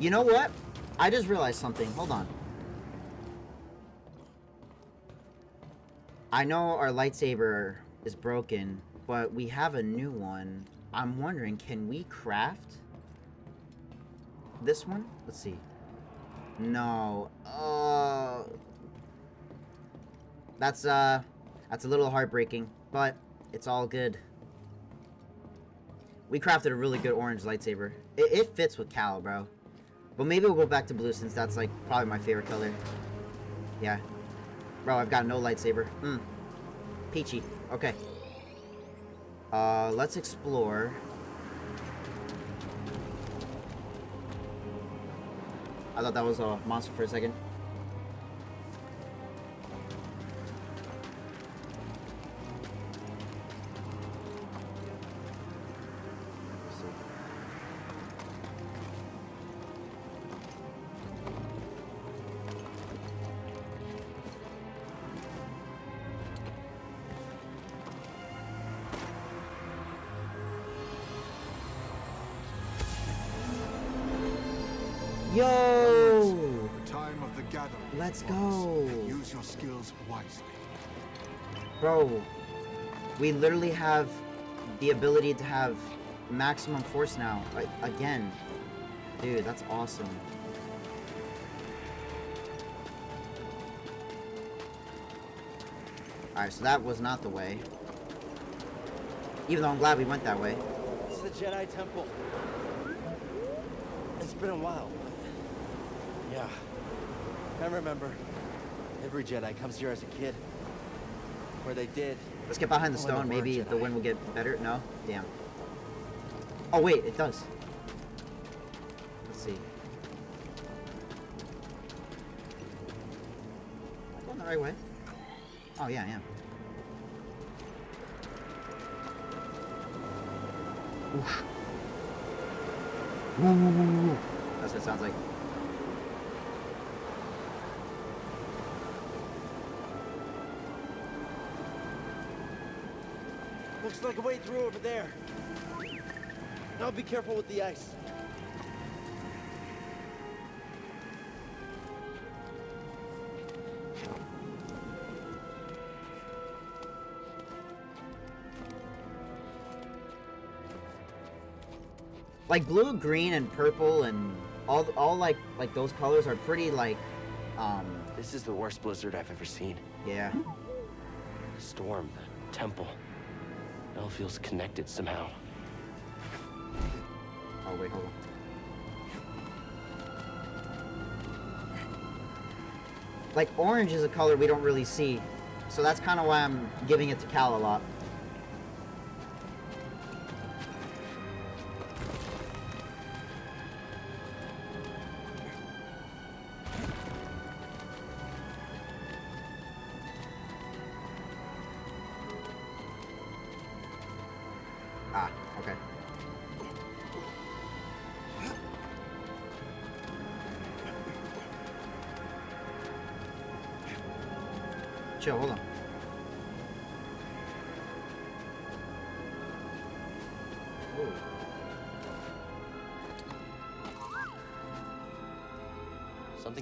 You know what? I just realized something. Hold on. I know our lightsaber is broken, but we have a new one. I'm wondering, can we craft this one? Let's see. No. Uh, that's, uh, that's a little heartbreaking, but it's all good. We crafted a really good orange lightsaber. It, it fits with Cal, bro. But maybe we'll go back to blue since that's, like, probably my favorite color. Yeah. Bro, I've got no lightsaber. Hmm. Peachy. Okay. Uh, let's explore. I thought that was a monster for a second. Use your skills wisely. Bro, we literally have the ability to have maximum force now. Like, again. Dude, that's awesome. Alright, so that was not the way. Even though I'm glad we went that way. This is the Jedi Temple. It's been a while. Yeah. I remember. Every Jedi comes here as a kid. Where they did. Let's get behind the stone. Maybe Jedi. the wind will get better. No? Damn. Oh, wait, it does. Let's see. Am I going the right way? Oh, yeah, I am. Oof. That's what it sounds like. Looks like a way through over there. Now be careful with the ice. like blue, green, and purple, and all all like like those colors are pretty like, um, This is the worst blizzard I've ever seen. yeah. The storm, the temple. All feels connected somehow. Oh wait, hold on. Like orange is a color we don't really see, so that's kind of why I'm giving it to Cal a lot.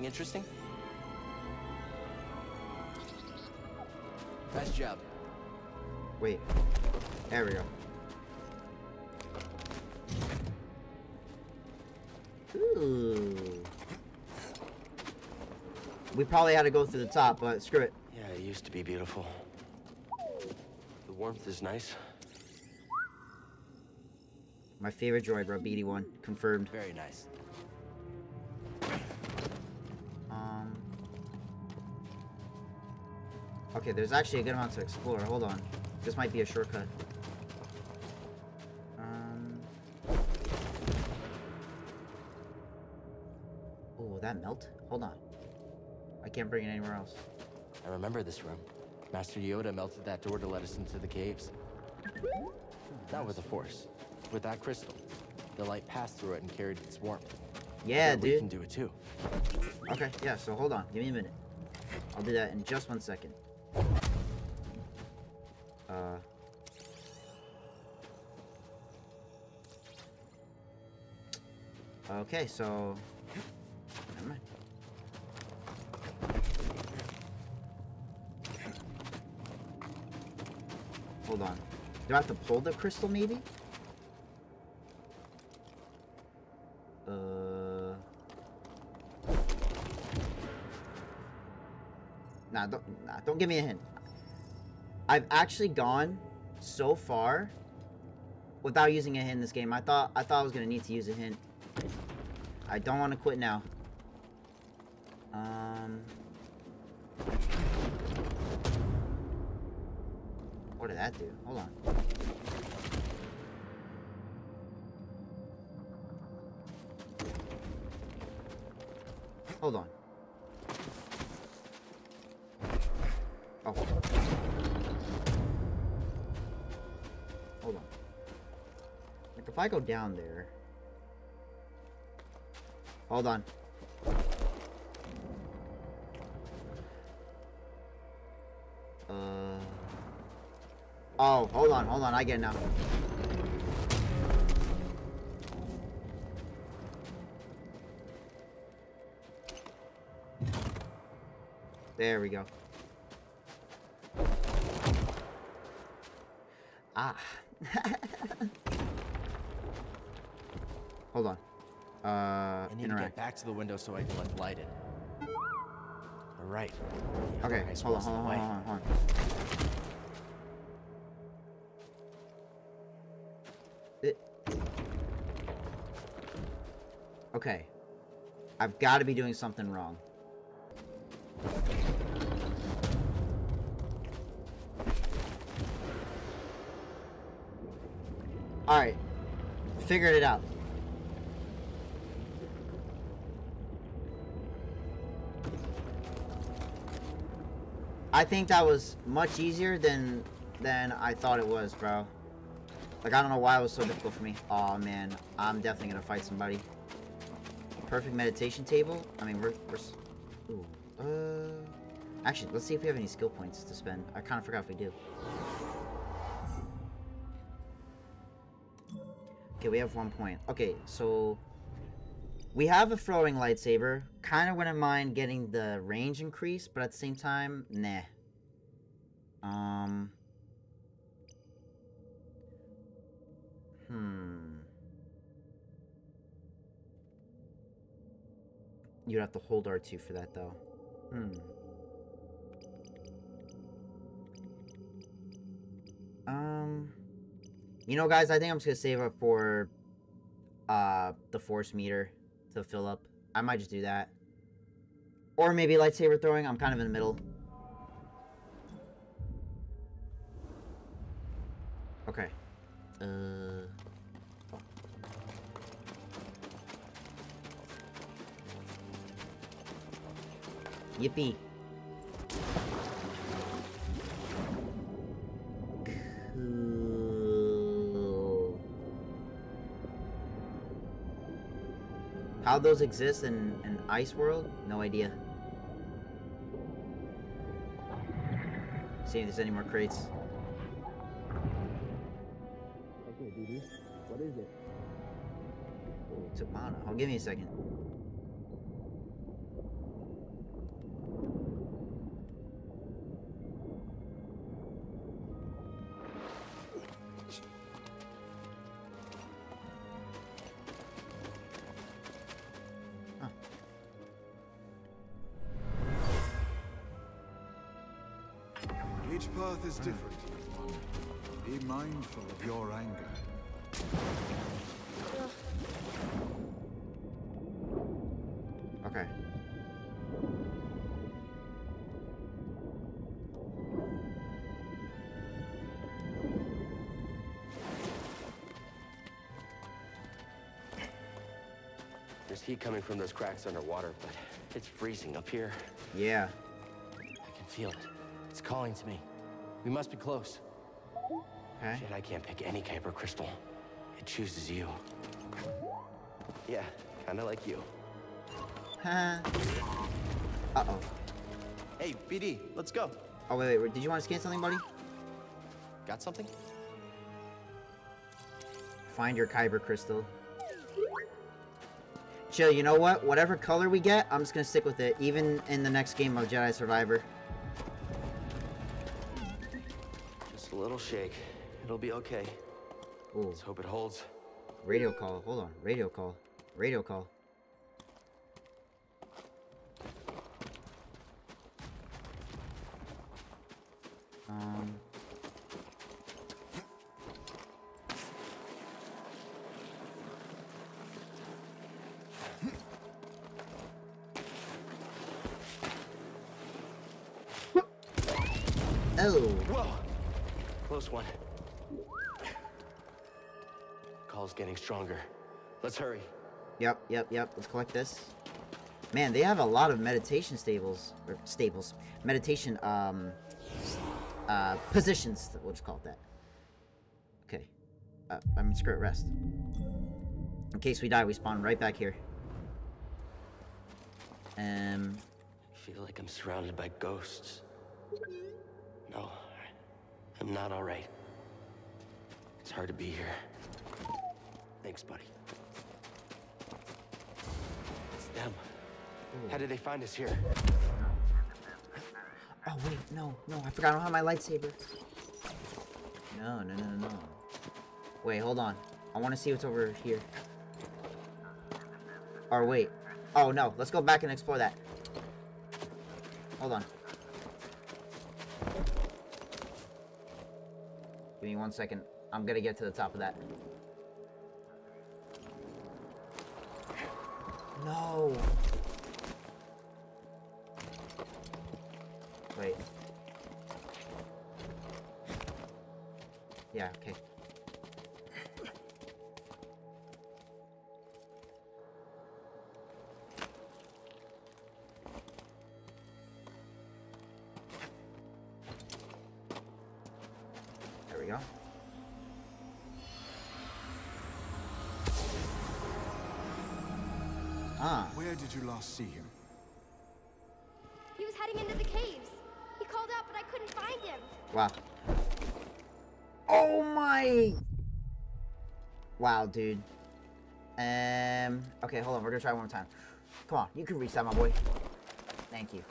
Interesting? Nice job. Wait. There we go. Ooh. We probably had to go through the top, but screw it. Yeah, it used to be beautiful. The warmth is nice. My favorite droid, bro. BD1. Confirmed. Very nice. Okay, there's actually a good amount to explore. Hold on. This might be a shortcut. Um. Oh, that melt? Hold on. I can't bring it anywhere else. I remember this room. Master Yoda melted that door to let us into the caves. Not with the Force. With that crystal. The light passed through it and carried its warmth. Yeah, Bet We can do it too. Okay, yeah, so hold on. Give me a minute. I'll do that in just one second. Uh. Okay, so... Never mind. Hold on. Do I have to pull the crystal, maybe? Uh... Nah, don't, nah, don't give me a hint. I've actually gone so far without using a hint in this game. I thought I thought I was gonna need to use a hint. I don't want to quit now. Um. What did that do? Hold on. Hold on. If I go down there... Hold on. Uh... Oh, hold on, hold on, I get it now. There we go. Ah. To interact. get back to the window so I can let light in. All right. Okay, hold on, hold on, hold on, hold on. It- Okay. I've got to be doing something wrong. Alright. Figured it out. I think that was much easier than than I thought it was, bro. Like, I don't know why it was so difficult for me. Oh man, I'm definitely gonna fight somebody. Perfect meditation table? I mean, we're... we're ooh. Uh... Actually, let's see if we have any skill points to spend. I kind of forgot if we do. Okay, we have one point. Okay, so... We have a throwing lightsaber. Kind of wouldn't mind getting the range increase, but at the same time, nah. Um... Hmm. You'd have to hold R2 for that, though. Hmm. Um. You know, guys, I think I'm just gonna save up for uh the force meter to fill up. I might just do that. Or maybe lightsaber throwing. I'm kind of in the middle. Okay. Uh. oh. Yippee. Cool. How those exist in an ice world? No idea. See if there's any more crates. Okay, BD. What is it? Oh, took mana. Oh, give me a second. Heat coming from those cracks underwater, but it's freezing up here. Yeah. I can feel it. It's calling to me. We must be close. Okay. Shit, I can't pick any Kyber crystal. It chooses you. Yeah, kinda like you. Huh. Uh-oh. Hey, BD, let's go. Oh, wait, wait, wait. Did you want to scan something, buddy? Got something? Find your Kyber crystal. Chill, you know what? Whatever color we get, I'm just gonna stick with it, even in the next game of Jedi Survivor. Just a little shake. It'll be okay. Ooh, Let's hope it holds. radio call. Hold on. Radio call. Radio call. Um. Close one. Call's getting stronger. Let's hurry. Yep, yep, yep. Let's collect this. Man, they have a lot of meditation stables or stables, meditation um, uh, positions. We'll just call it that. Okay. Uh, I mean, screw it. Rest. In case we die, we spawn right back here. Um. I feel like I'm surrounded by ghosts. No, I'm not all right. It's hard to be here. Thanks, buddy. It's them. How did they find us here? Oh wait, no, no. I forgot I don't have my lightsaber. No, no, no, no. Wait, hold on. I want to see what's over here. Or wait. Oh no, let's go back and explore that. Hold on. Give me one second. I'm gonna get to the top of that. No. Wait. Yeah, okay. Where did you last see him? He was heading into the caves. He called out, but I couldn't find him. wow. Oh my! Wow, dude. Um, okay, hold on. We're gonna try one more time. Come on, you can reach that, my boy. Thank you.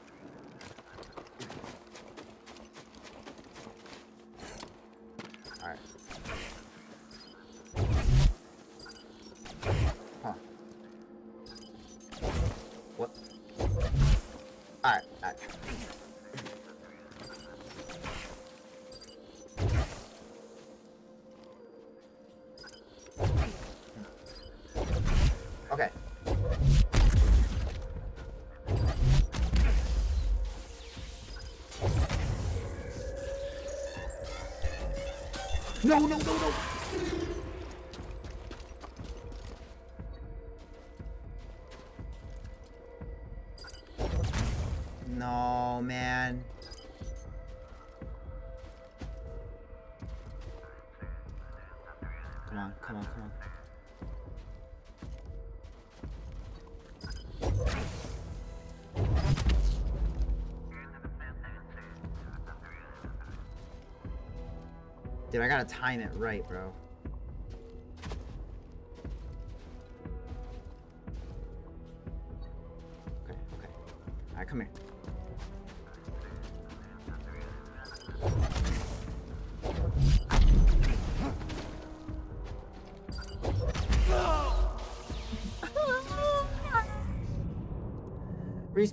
No, man. Come on, come on, come on. Dude, I gotta time it right, bro.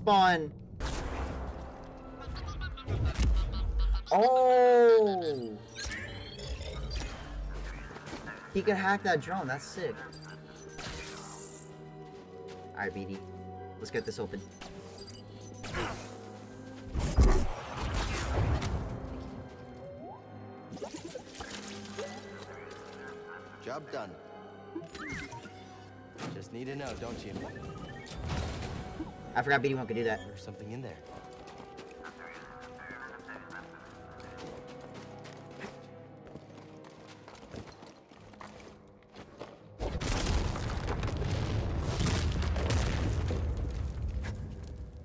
Respawn! Oh! He could hack that drone. That's sick. Alright, BD. Let's get this open. Job done. Just need to know, don't you? I forgot BD1 could do that. There's something in there.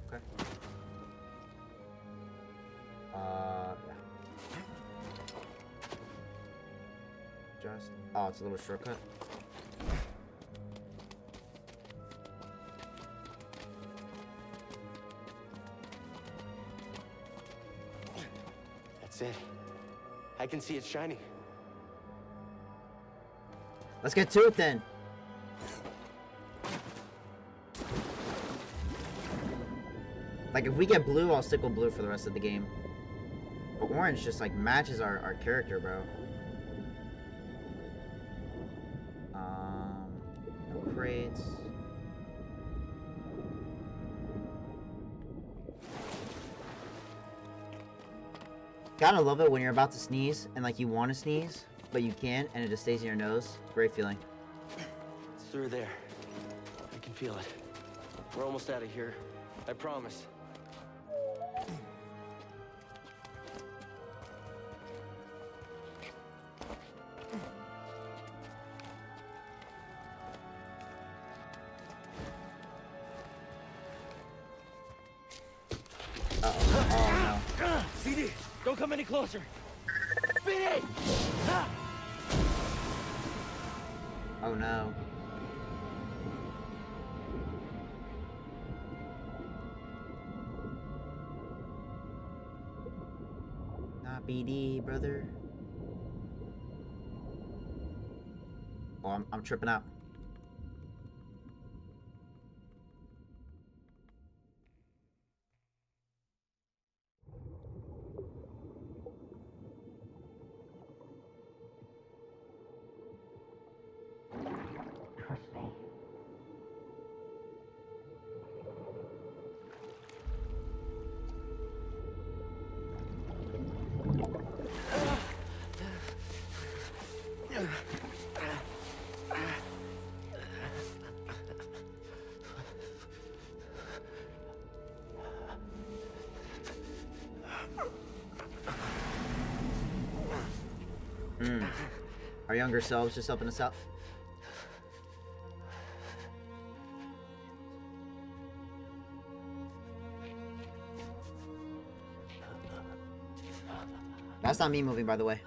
Okay. Uh. Just. Oh, it's a little shortcut. Can see it shining. Let's get to it then. Like if we get blue, I'll stick with blue for the rest of the game. But orange just like matches our, our character, bro. Gotta love it when you're about to sneeze and like you want to sneeze, but you can't and it just stays in your nose. Great feeling. It's through there. I can feel it. We're almost out of here. I promise. Don't come any closer. BD! Oh no. Not BD, brother. Oh, I'm, I'm tripping out. Younger selves just helping us out. That's not me moving, by the way.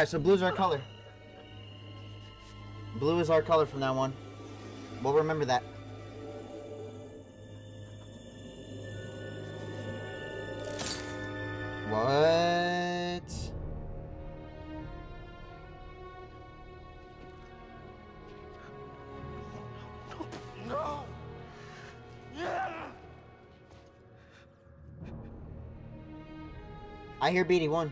Alright, so blue's our color. Blue is our color from that one. We'll remember that. What? No! I hear BD1.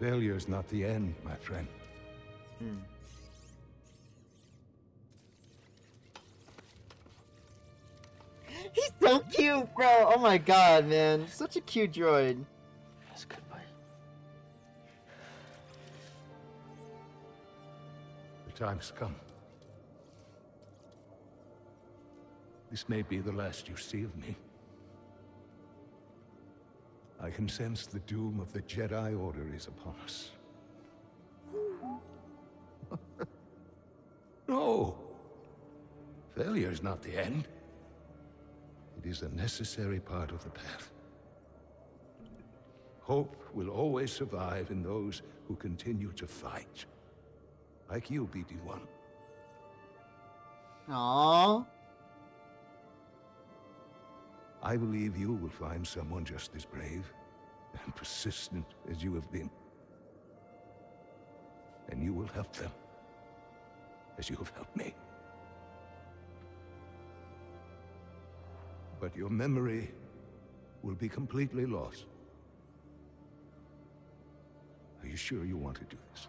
Failure's not the end, my friend. Hmm. He's so cute, bro. Oh my god, man. Such a cute droid. Yes, goodbye. The time's come. This may be the last you see of me. I can sense the doom of the Jedi Order is upon us. no! Failure is not the end. It is a necessary part of the path. Hope will always survive in those who continue to fight. Like you, BD-1. Aww. I believe you will find someone just as brave and persistent as you have been. And you will help them, as you have helped me. But your memory will be completely lost. Are you sure you want to do this?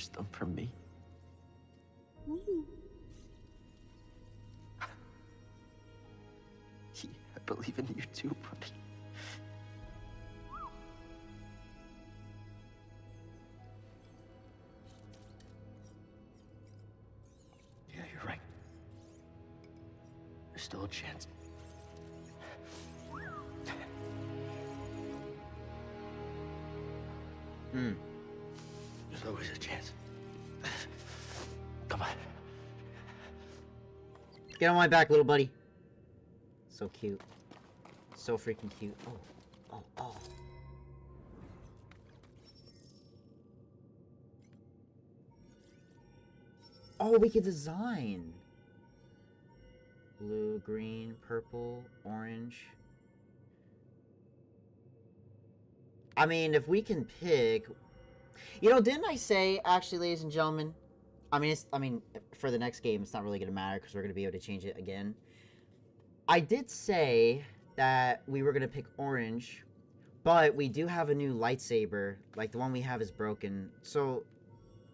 You them for me. Yeah, I believe in you too, buddy. Yeah, you're right. There's still a chance. Hmm. Get on my back, little buddy. So cute. So freaking cute. Oh, oh, oh. Oh, we could design. Blue, green, purple, orange. I mean, if we can pick... You know, didn't I say, actually, ladies and gentlemen, I mean, it's, I mean, for the next game, it's not really going to matter because we're going to be able to change it again. I did say that we were going to pick orange, but we do have a new lightsaber. Like, the one we have is broken. So,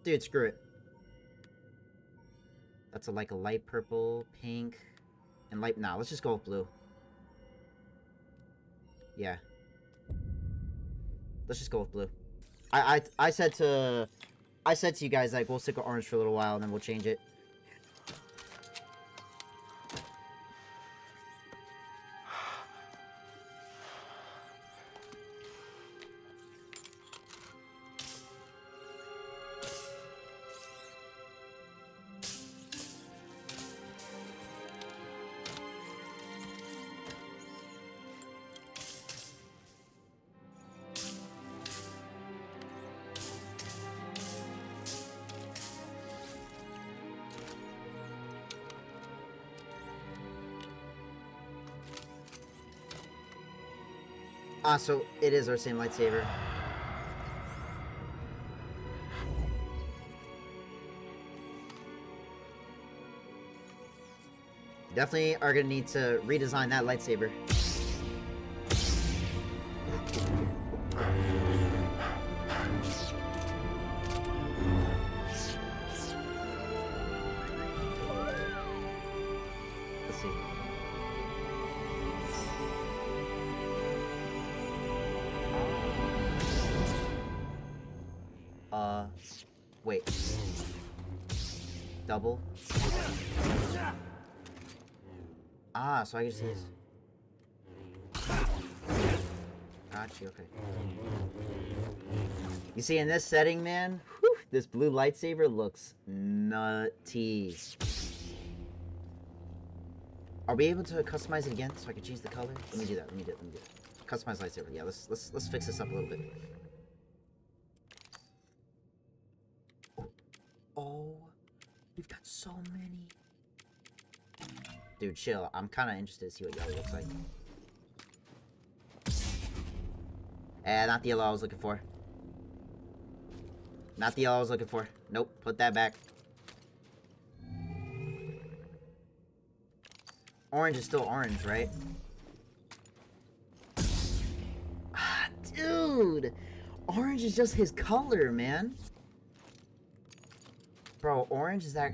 dude, screw it. That's a, like a light purple, pink, and light... Nah, let's just go with blue. Yeah. Let's just go with blue. I, I, I said to... I said to you guys, like, we'll stick with orange for a little while, and then we'll change it. Ah, so it is our same lightsaber. Definitely are gonna need to redesign that lightsaber. So I can just use... Gotcha, okay. You see, in this setting, man, whew, this blue lightsaber looks nutty. Are we able to customize it again so I can change the color? Let me do that, let me do it, let me do it. Customize lightsaber, yeah, let's, let's, let's fix this up a little bit. Oh, we've got so many. Dude, chill. I'm kind of interested to see what yellow looks like. Eh, not the yellow I was looking for. Not the yellow I was looking for. Nope, put that back. Orange is still orange, right? Ah, dude! Orange is just his color, man. Bro, orange is that...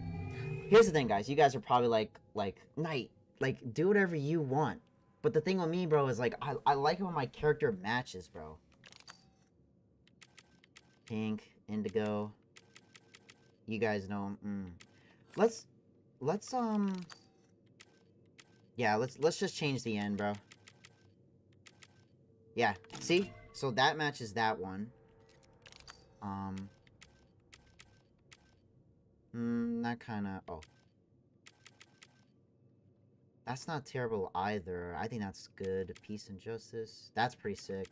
Here's the thing, guys. You guys are probably like, like, Nite, like, do whatever you want. But the thing with me, bro, is like, I, I like it when my character matches, bro. Pink, indigo. You guys know. Mm. Let's, let's um. Yeah, let's let's just change the end, bro. Yeah, see? So that matches that one. Um. Hmm, that kind of. Oh. That's not terrible either. I think that's good. Peace and justice. That's pretty sick.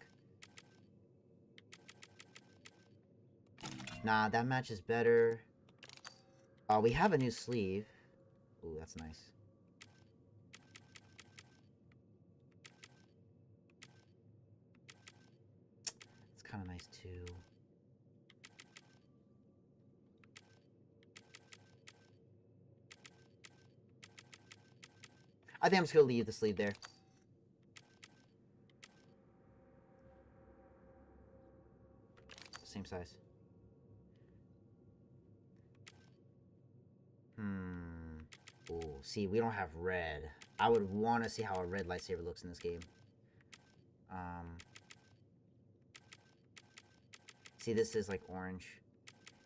Nah, that match is better. Uh, we have a new sleeve. Ooh, that's nice. It's kind of nice too. I think I'm just gonna leave the sleeve there. Same size. Hmm. Oh, see, we don't have red. I would want to see how a red lightsaber looks in this game. Um. See, this is like orange.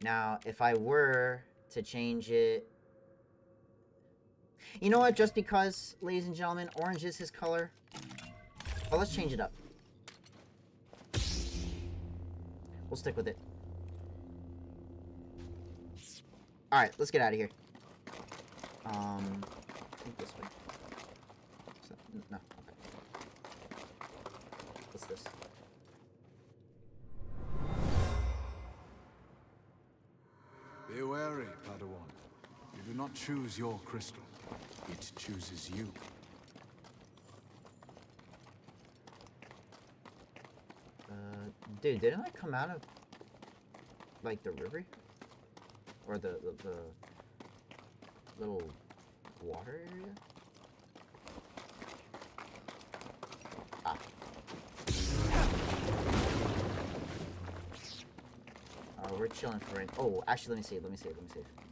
Now, if I were to change it... You know what? Just because, ladies and gentlemen, orange is his color. Well, let's change it up. We'll stick with it. Alright, let's get out of here. Um, I think this way. No, okay. What's this? Be wary, Padawan. You do not choose your crystal. It chooses you. Uh, dude, didn't I come out of, like, the river? Or the, the, the little water area? Ah. Oh, we're chilling for it. Oh, actually, let me see. Let me see. Let me see.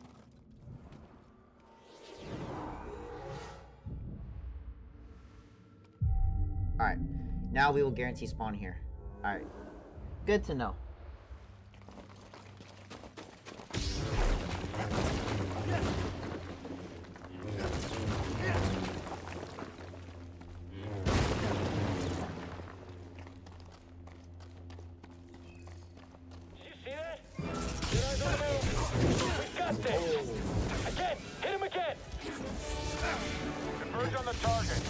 Now we will guarantee spawn here. Alright. Good to know. Converge on the target.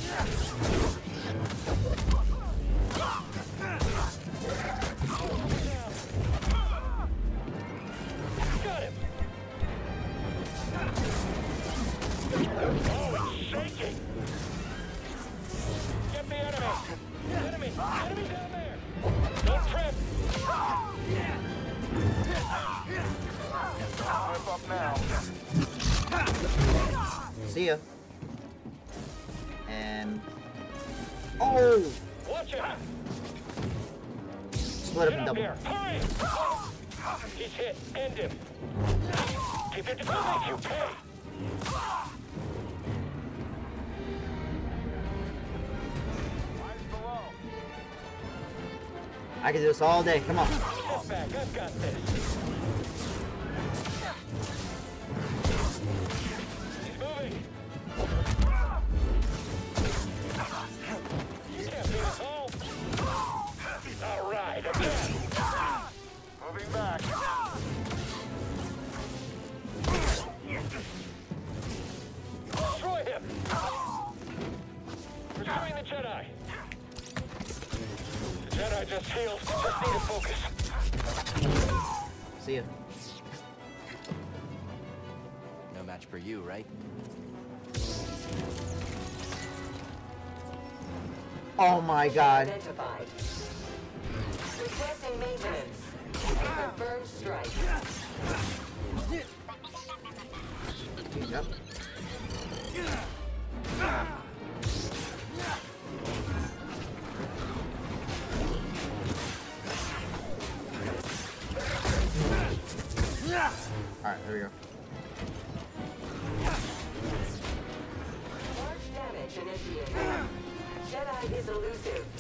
I can do this all day. Come on. Just need to focus. See ya. No match for you, right? Oh my god. Identified. Requesting maintenance. Confirmed strike. Yep. Alright, there we go. Large damage initiated. Jedi is elusive.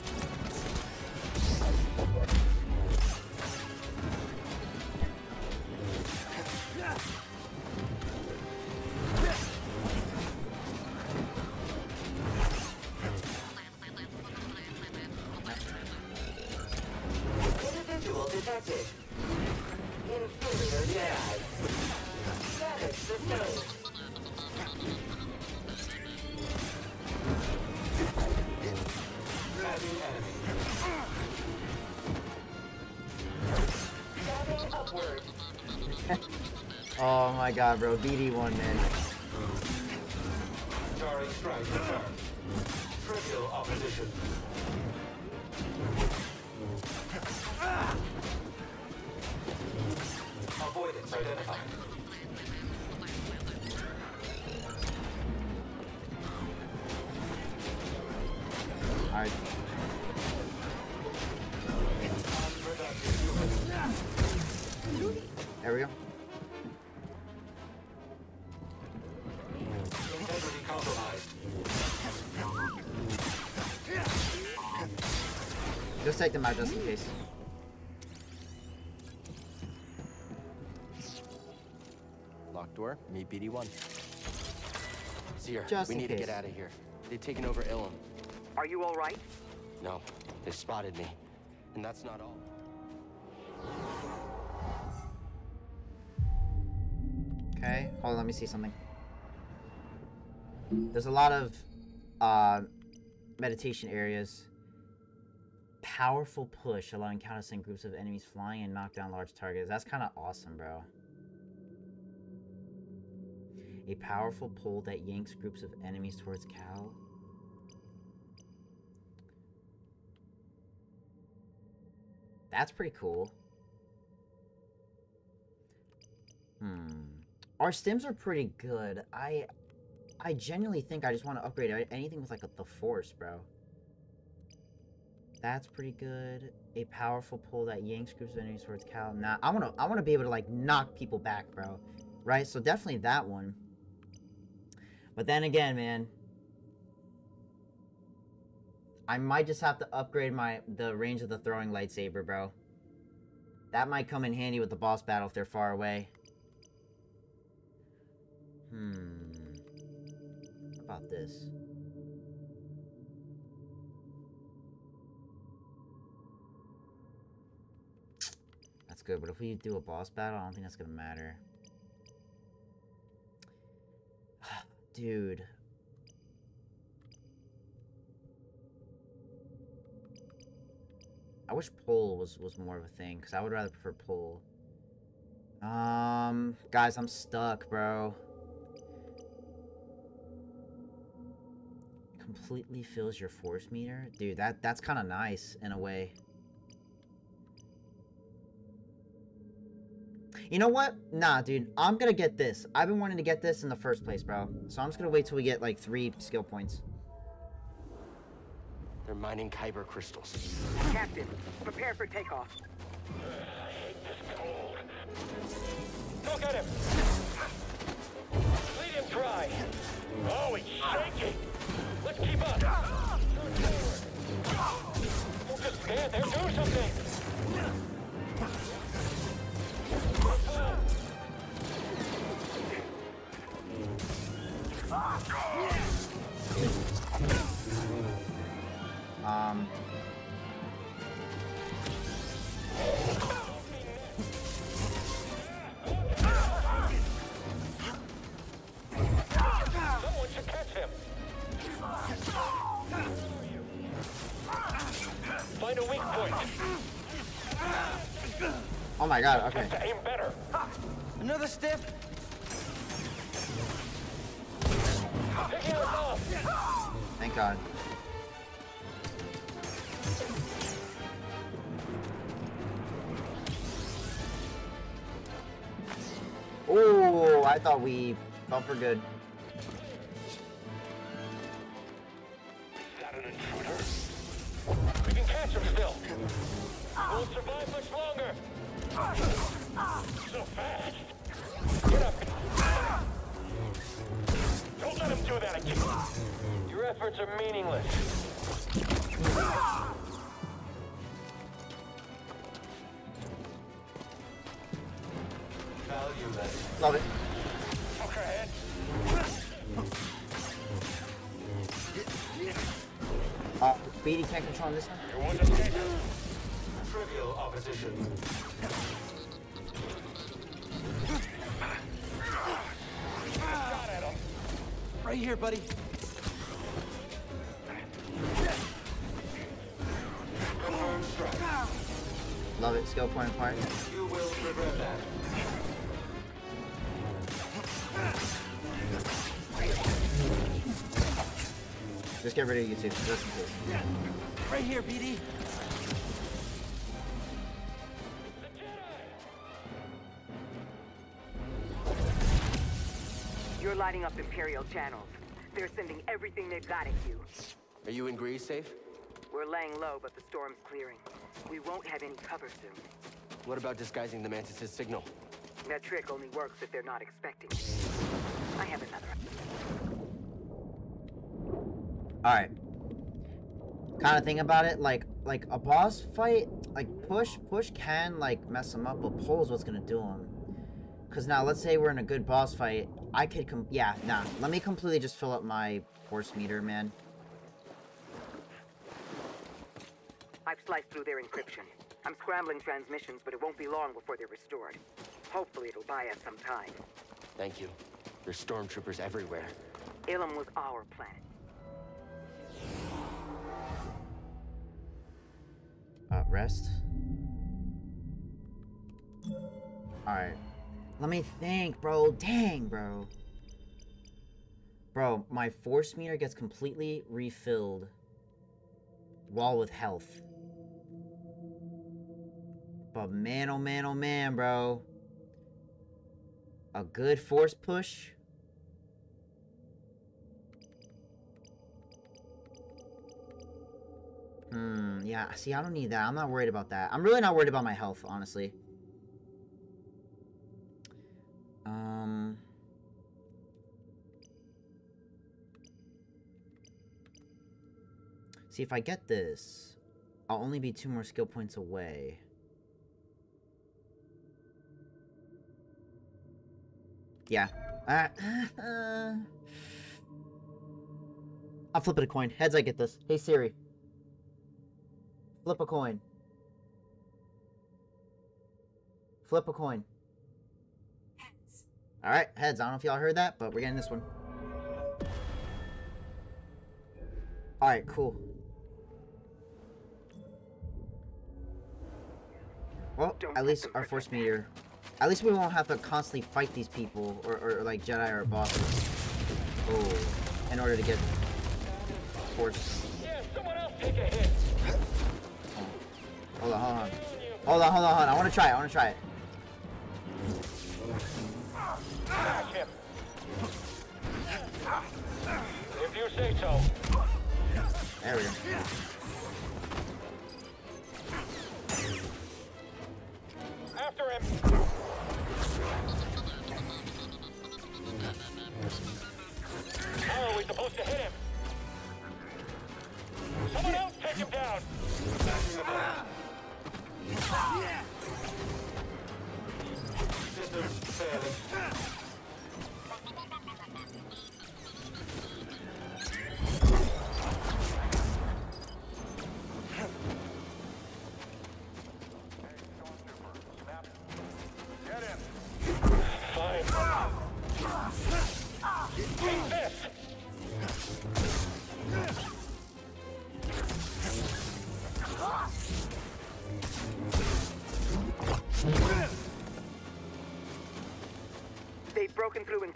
Oh my god, bro. BD1, man. Jarring strike. Trivial opposition. Avoidance identified. Alright. Them out just in case. Locked door, meet BD1. Cere, Just we in need to get out of here. They've taken over Ilum. Are you all right? No, they spotted me. And that's not all. Okay, hold on, let me see something. There's a lot of uh, meditation areas. Powerful push, allowing Cal to send groups of enemies flying and knock down large targets. That's kind of awesome, bro. A powerful pull that yanks groups of enemies towards Cal. That's pretty cool. Hmm. Our stims are pretty good. I I genuinely think I just want to upgrade anything with like a, the force, bro. That's pretty good. A powerful pull that yanks groups of enemies towards Cal. Nah, I wanna I wanna be able to like knock people back, bro. Right? So definitely that one. But then again, man. I might just have to upgrade my the range of the throwing lightsaber, bro. That might come in handy with the boss battle if they're far away. Hmm. How about this? Good, but if we do a boss battle, I don't think that's gonna matter. Dude. I wish pull was was more of a thing, because I would rather prefer pull. Um, guys, I'm stuck, bro. Completely fills your force meter, dude. That that's kind of nice in a way. You know what? Nah, dude. I'm gonna get this. I've been wanting to get this in the first place, bro. So I'm just gonna wait till we get like three skill points. They're mining Kyber crystals. Captain, prepare for takeoff. I hate this cold. Look at him! Lead him dry! Oh, he's shaking! Let's keep up! Don't just stand there, do something! Um. Someone should catch him! Find a weak point. Oh my god. Okay. Have aim better. Another stiff? Taking us off. Thank God. I thought we felt for good. Is that an intruder? We can catch him still. Won't survive much longer. So fast. Get up. Don't let him do that again. Your efforts are meaningless. Love it. Beatty can't control this one. You want to escape? Trivial Trivial opposition. Shot at him. Right here, buddy. Love it. Skill point apart. You will regret that. Just get rid of you two. Just in case. Right here, BD. You're lighting up Imperial channels. They're sending everything they've got at you. Are you in Greez safe? We're laying low, but the storm's clearing. We won't have any cover soon. What about disguising the Mantis' signal? That trick only works if they're not expecting it. I have another. All right. Kind of think about it like like a boss fight. Like push push can like mess him up, but pull is what's gonna do him. Cause now let's say we're in a good boss fight. I could com yeah nah. Let me completely just fill up my force meter, man. I've sliced through their encryption. I'm scrambling transmissions, but it won't be long before they're restored. Hopefully it'll buy us some time. Thank you. There's stormtroopers everywhere. Ilum was our planet. Uh, rest. Alright. Let me think, bro. Dang, bro. Bro, my force meter gets completely refilled while with health. But man, oh man, oh man, bro. A good force push. Hmm, yeah, see, I don't need that. I'm not worried about that. I'm really not worried about my health, honestly. Um... See, if I get this, I'll only be two more skill points away. Yeah. Uh, I'll flip it a coin. Heads, I get this. Hey, Siri. Flip a coin. Flip a coin. Heads. Alright, heads. I don't know if y'all heard that, but we're getting this one. Alright, cool. Well, Don't at least our force that. meter. At least we won't have to constantly fight these people, or, or, or like Jedi or bosses. Oh, in order to get force. Yeah, someone else take a hit. Hold on, hold on. Hold on, hold on, hold on. I want to try it. I want to try it. If you say so. There we go.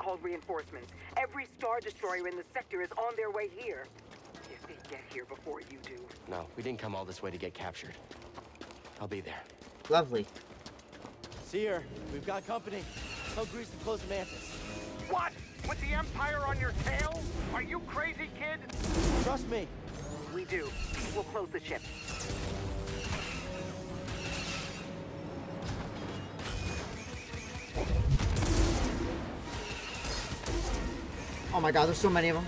Called reinforcements. Every Star Destroyer in the sector is on their way here. If they get here before you do. No, we didn't come all this way to get captured. I'll be there. Lovely. Cere. We've got company. Tell Greez to close the Mantis. What? With the Empire on your tail? Are you crazy, kid? Trust me. We do. We'll close the ship. My god, there's so many of them.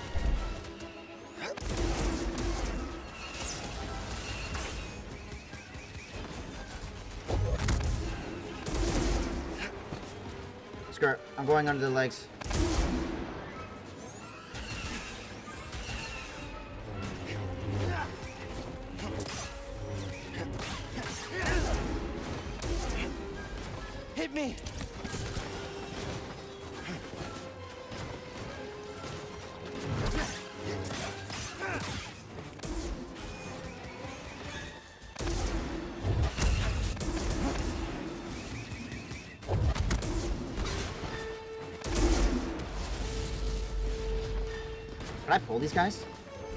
Skirt, I'm going under the legs. Pull these guys?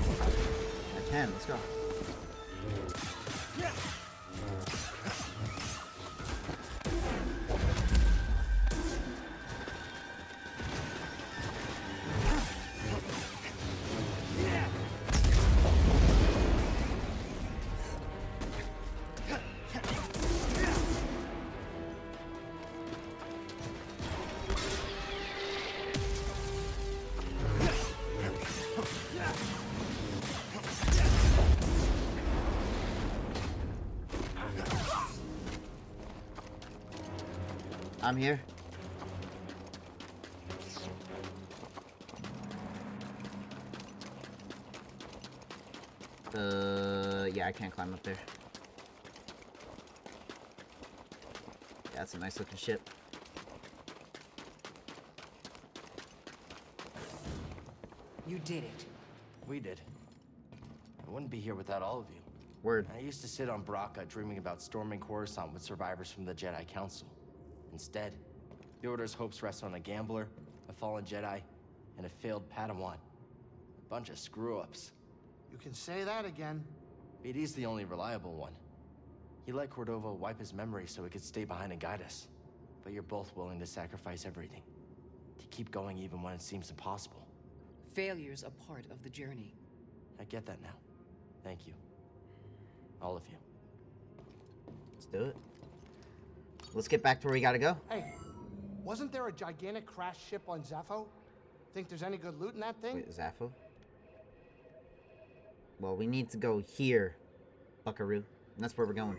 I can. Let's go. I'm here. Uh, yeah, I can't climb up there. That's a nice looking ship. You did it. We did. I wouldn't be here without all of you. Word. I used to sit on Bracca dreaming about storming Coruscant with survivors from the Jedi Council. Instead, the Order's hopes rest on a gambler, a fallen Jedi, and a failed Padawan. A bunch of screw-ups. You can say that again. BD's the only reliable one. He let Cordova wipe his memory so he could stay behind and guide us. But you're both willing to sacrifice everything. To keep going even when it seems impossible. Failure's a part of the journey. I get that now. Thank you. All of you. Let's do it. Let's get back to where we gotta go. Hey, wasn't there a gigantic crash ship on Zeffo? Think there's any good loot in that thing? Wait, Zeffo? Well, we need to go here, Buckaroo. And that's where we're going.